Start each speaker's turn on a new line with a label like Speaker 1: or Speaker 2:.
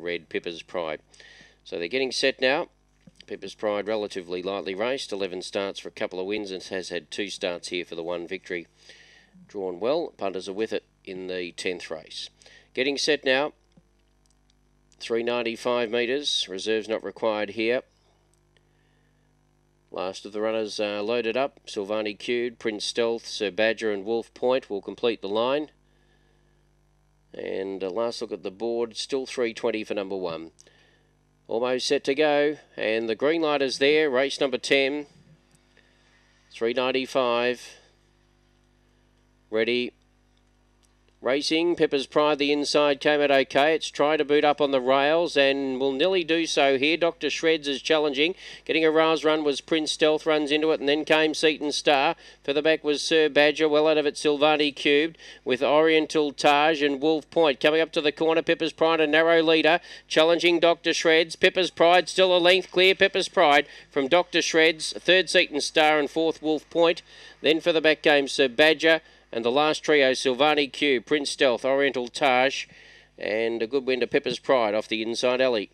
Speaker 1: red Pippa's Pride. So they're getting set now. Pippa's Pride relatively lightly raced, 11 starts for a couple of wins and has had two starts here for the one victory. Drawn well, punters are with it in the 10th race. Getting set now, 395 metres, reserves not required here. Last of the runners uh, loaded up. Silvani Cube, Prince Stealth, Sir Badger and Wolf Point will complete the line. And uh, last look at the board, still 320 for number one. Almost set to go. And the green light is there, race number 10. 395. Ready, Racing, Pepper's Pride, the inside came out okay. It's trying to boot up on the rails and will nearly do so here. Dr. Shreds is challenging. Getting a rouse run was Prince Stealth, runs into it, and then came Seaton Star. For the back was Sir Badger, well out of it, Silvani Cubed, with Oriental Taj and Wolf Point. Coming up to the corner, Pepper's Pride, a narrow leader, challenging Dr. Shreds. Pepper's Pride still a length clear. Pepper's Pride from Dr. Shreds, third Seaton Star, and fourth Wolf Point. Then for the back came Sir Badger. And the last trio, Silvani Q, Prince Stealth, Oriental Taj, and a good win to Pepper's Pride off the inside alley.